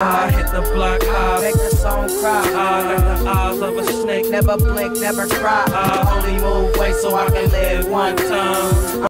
I hit the block high. Make the song cry. I like the eyes of a snake. Never blink, never cry. I only move way so I can live one time.